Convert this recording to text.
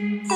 Oh.